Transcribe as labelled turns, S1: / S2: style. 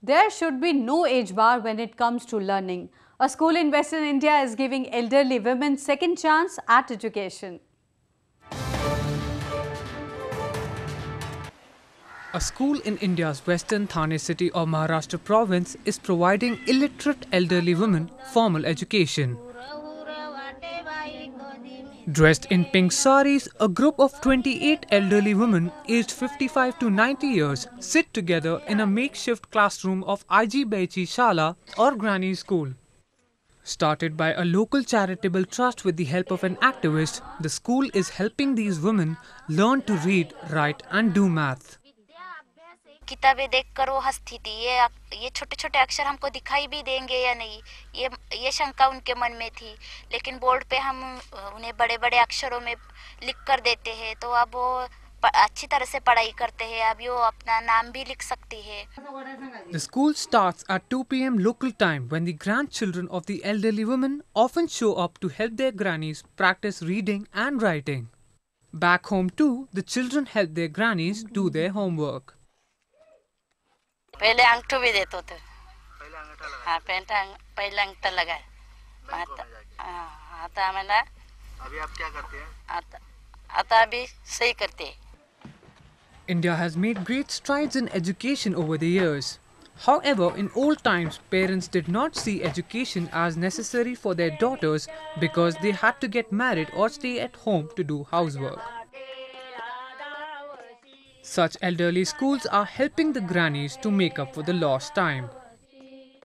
S1: There should be no age bar when it comes to learning. A school in Western India is giving elderly women second chance at education.
S2: A school in India's western Thane city of Maharashtra province is providing illiterate elderly women formal education. Dressed in pink saris, a group of 28 elderly women aged 55 to 90 years sit together in a makeshift classroom of Baichi Shala or Granny School. Started by a local charitable trust with the help of an activist, the school is helping these women learn to read, write and do math.
S3: किताबें देखकर वो हंसती थी। ये ये छोटे छोटे अक्षर हमको दिखाई भी देंगे या नहीं, ये ये शंका उनके मन में थी। लेकिन बोर्ड पे हम, उन्हें बड़े बड़े अक्षरों में लिख कर देते हैं तो अब वो अच्छी तरह से पढ़ाई करते हैं। अब वो अपना नाम भी लिख सकती है।
S2: The school starts at 2 PM local time when the grandchildren of the elderly woman often show up to help their grannies practise reading and writing back home to the children help their grannies do their homework
S3: पहले अंगठो भी देते थे हाँ पेंटा पहले अंगठा लगाए आता आम्हाला
S4: अभी आप क्या करते हैं
S3: आता आता अभी सही करते हैं
S2: India has made great strides in education over the years. However, in old times, parents did not see education as necessary for their daughters because they had to get married or stay at home to do housework. Such elderly schools are helping the grannies to make up for the lost time.